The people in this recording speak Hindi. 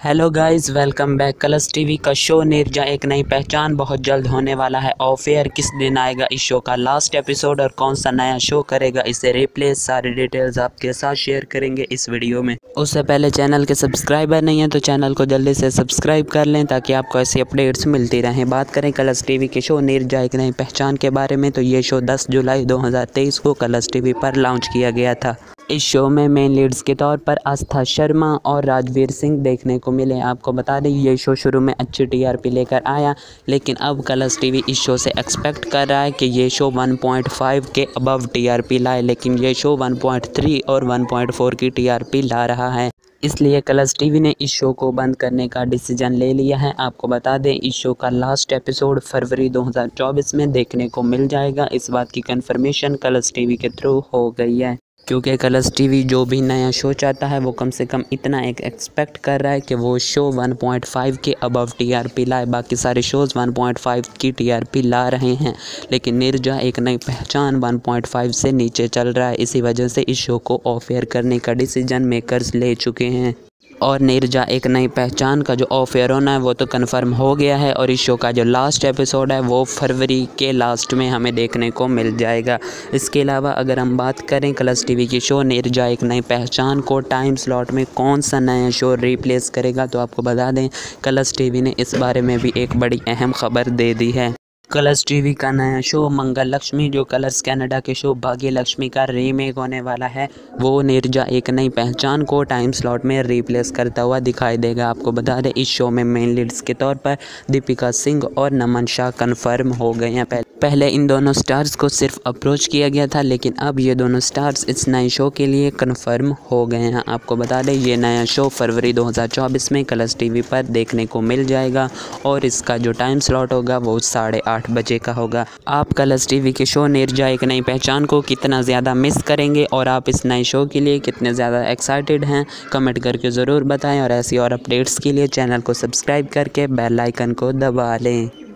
Hello guys welcome back colors TV का शो निर्जा एक नई पहचान बहुत जल्द होने वाला है। ऑफ़ एयर किस दिन आएगा इस शो का लास्ट एपिसोड और कौन सा नया शो करेगा इसे रिप्लेस सारी डिटेल्स आपके साथ शेयर करेंगे इस वीडियो में। उससे पहले चैनल के सब्सक्राइबर नहीं है तो चैनल को जल्दी से सब्सक्राइब कर लें ताकि आपको ऐसी अपडेट्स मिलती रहें। बात करें कलर्स टी के शो निर्जा एक नई पहचान के बारे में तो ये शो दस जुलाई दो हज़ार तेईस को कलर्स टी पर लॉन्च किया गया था। इस शो में मेन लीड्स के तौर पर आस्था शर्मा और राजवीर सिंह देखने को मिले। आपको बता दें, ये शो शुरू में अच्छी टीआरपी लेकर आया, लेकिन अब कलर्स टीवी इस शो से एक्सपेक्ट कर रहा है कि ये शो 1.5 के अबव टीआरपी लाए, लेकिन ये शो 1.3 और 1.4 की टीआरपी ला रहा है। इसलिए कलर्स टीवी ने इस शो को बंद करने का डिसीज़न ले लिया है। आपको बता दें, इस शो का लास्ट एपिसोड फरवरी 2024 में देखने को मिल जाएगा। इस बात की कंफर्मेशन कलर्स टीवी के थ्रू हो गई है। क्योंकि कलर्स टीवी जो भी नया शो चाहता है, वो कम से कम इतना एक एक्सपेक्ट कर रहा है कि वो शो 1.5 के अबव टीआरपी लाए। बाकी सारे शोज़ 1.5 की टीआरपी ला रहे हैं। लेकिन निर्जा एक नई पहचान 1.5 से नीचे चल रहा है। इसी वजह से इस शो को ऑफ़ एयर करने का डिसीज़न मेकर्स ले चुके हैं। और निर्जा एक नई पहचान का जो ऑफ़ एयर होना है, वो तो कन्फर्म हो गया है और इस शो का जो लास्ट एपिसोड है, वो फरवरी के लास्ट में हमें देखने को मिल जाएगा। इसके अलावा अगर हम बात करें कलर्स टीवी की शो निर्जा एक नई पहचान को टाइम स्लॉट में कौन सा नया शो रिप्लेस करेगा तो आपको बता दें कलर्स टीवी ने इस बारे में भी एक बड़ी अहम खबर दे दी है। कलर्स टीवी का नया शो, मंगल लक्ष्मी, जो कलर्स कनाडा के शो भाग्य लक्ष्मी का रीमेक होने वाला है, वो निर्जा एक नई पहचान को टाइम स्लॉट में रिप्लेस करता हुआ दिखाई देगा। आपको बता दें, इस शो में मेन लीड्स के तौर पर दीपिका सिंह और नमन शाह कन्फर्म हो गए हैं। पहले पहले इन दोनों स्टार्स को सिर्फ़ अप्रोच किया गया था, लेकिन अब ये दोनों स्टार्स इस नए शो के लिए कन्फर्म हो गए हैं। आपको बता दें, ये नया शो फरवरी 2024 में कलर्स टीवी पर देखने को मिल जाएगा, और इसका जो टाइम स्लॉट होगा वो साढ़े आठ बजे का होगा। आप कलर्स टीवी के शो निर्जा एक नई पहचान को कितना ज़्यादा मिस करेंगे, और आप इस नए शो के लिए कितने ज़्यादा एक्साइटेड हैं, कमेंट करके ज़रूर बताएँ, और ऐसी और अपडेट्स के लिए चैनल को सब्सक्राइब करके बेल आइकन को दबा लें।